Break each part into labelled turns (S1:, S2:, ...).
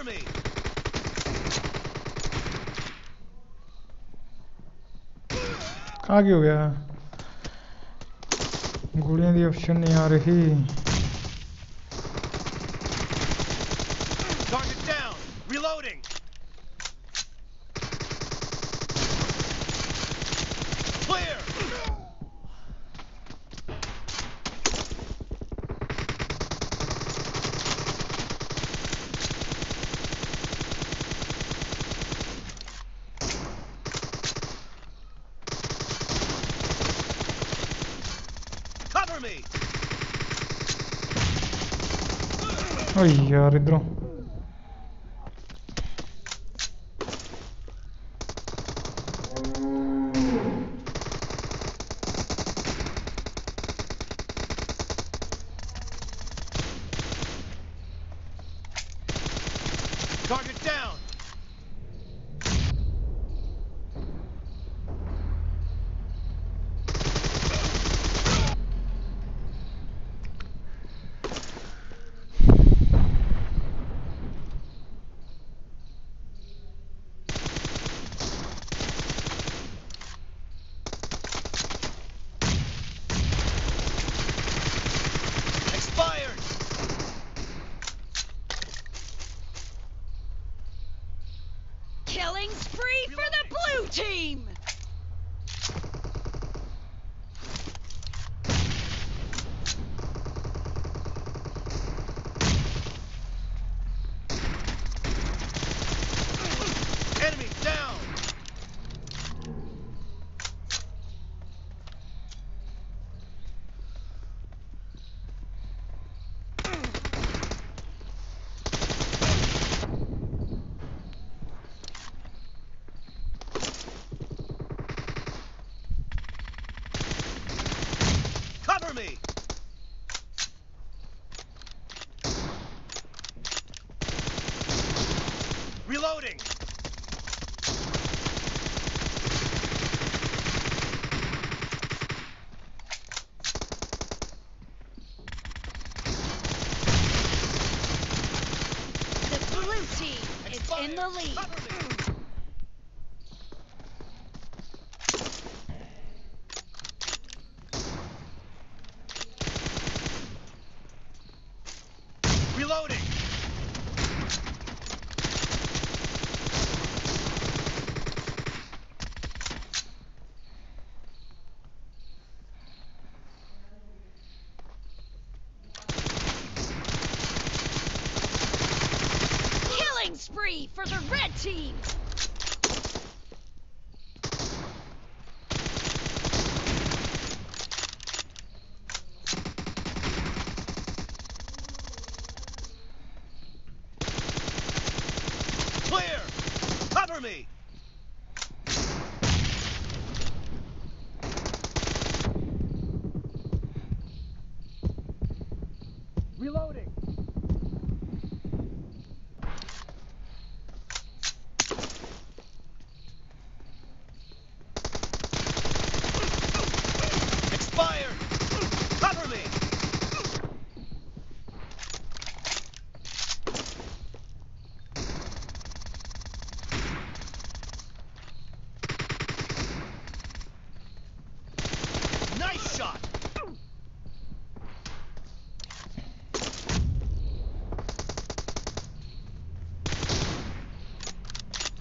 S1: Cover me!
S2: की हो गया गोलियाँ दी ऑप्शन नहीं आ रही
S1: Cover me!
S2: ओ यार इधरों
S1: Target down! Me! Reloading!
S3: The blue team is in the lead.
S1: Reloading!
S3: Killing spree for the red team.
S1: Reloading!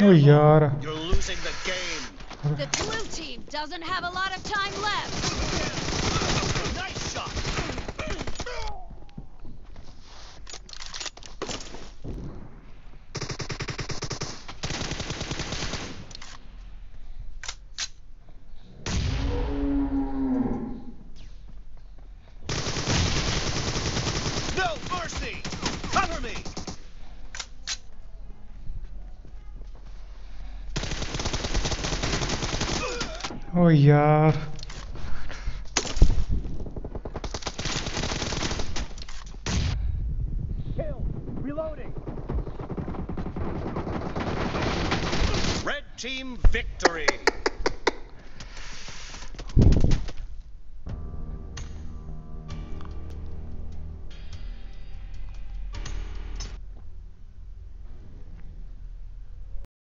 S1: Oh,
S2: Yara.
S1: You're losing the game.
S3: The blue team doesn't have a lot of time left.
S2: Oh,
S1: Kill. Reloading. Red team victory!